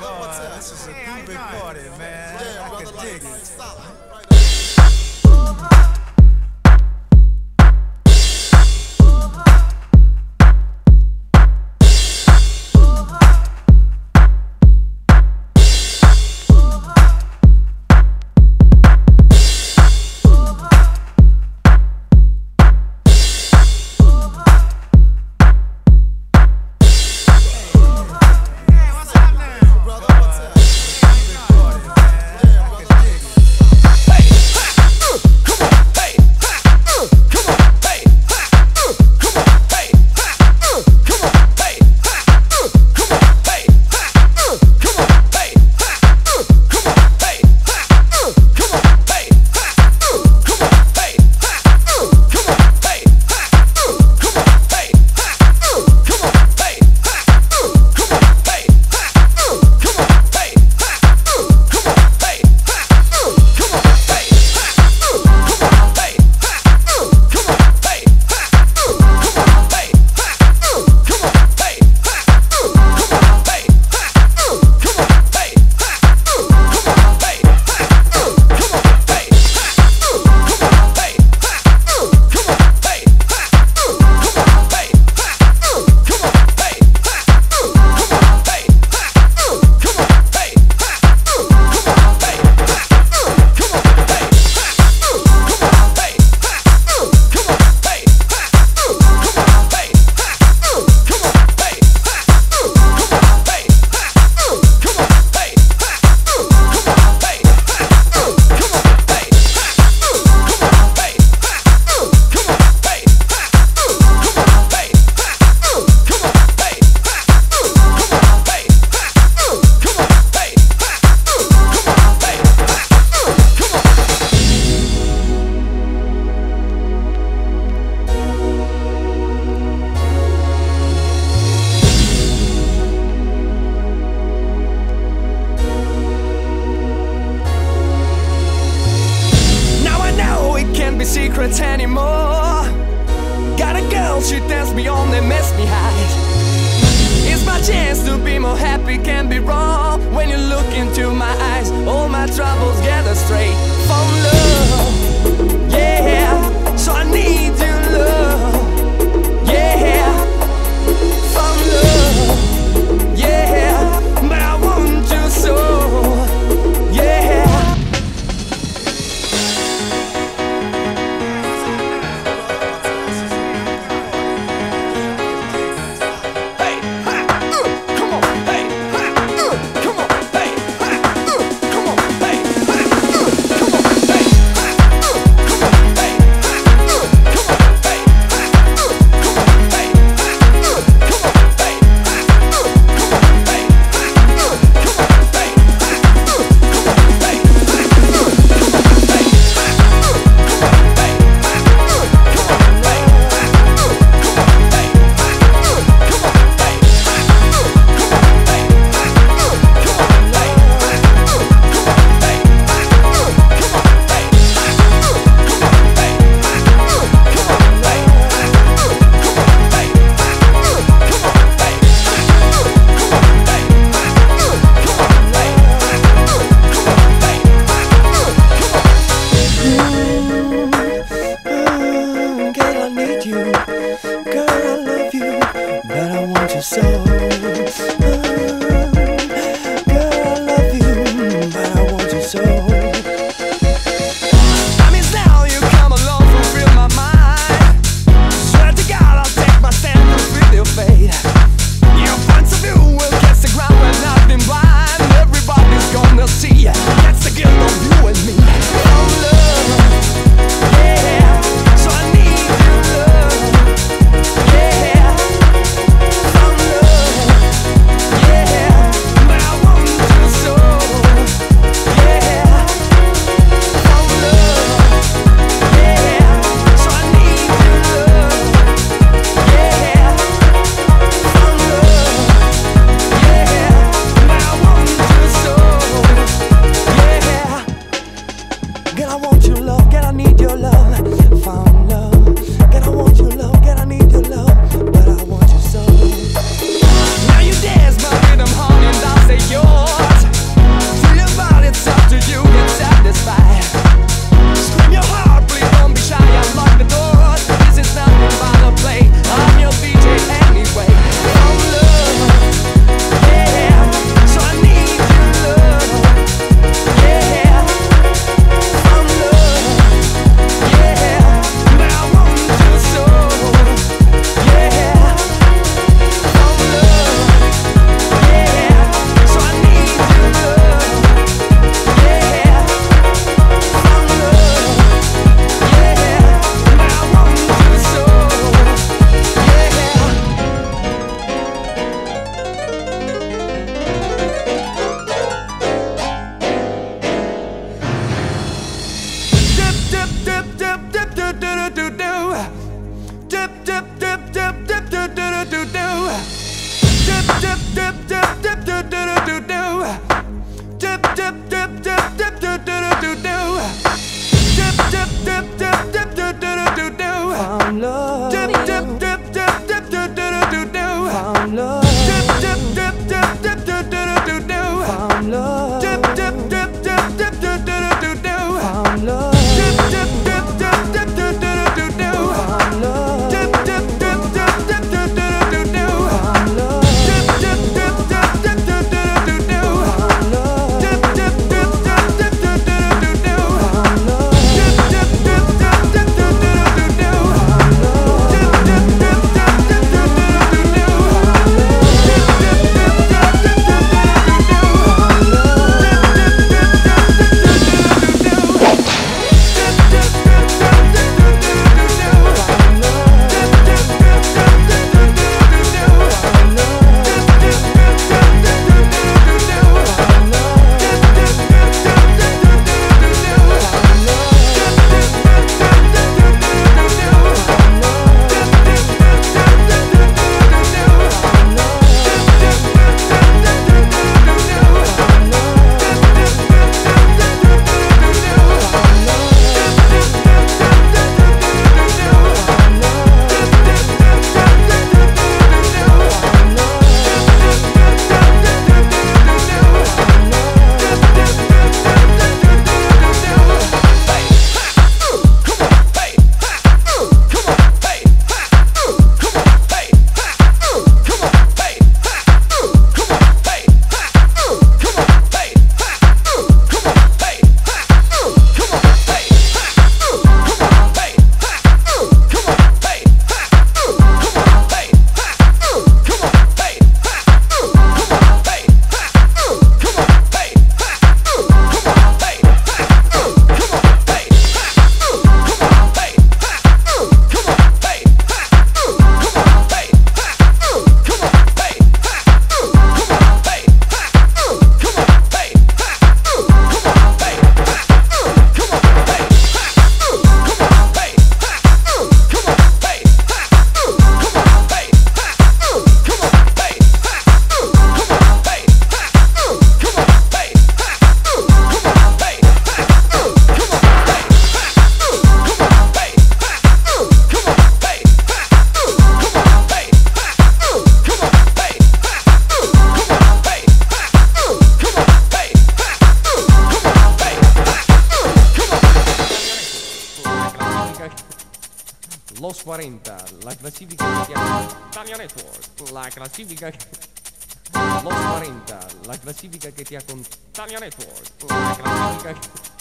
this is a hey, big party, man. Yeah, I brother, can dig like, it. Stop. Secrets anymore. Got a girl, she tells me on, they mess me high. It's my chance to be more happy, can be wrong. When you look into my eyes, all my troubles gather straight from love. Yeah, so I need Girl, I love you, but I want you so. Los 40, la classifica si chiama Italia Network, la classifica Los 40, la classifica che ti ha con Italia Network, la classifica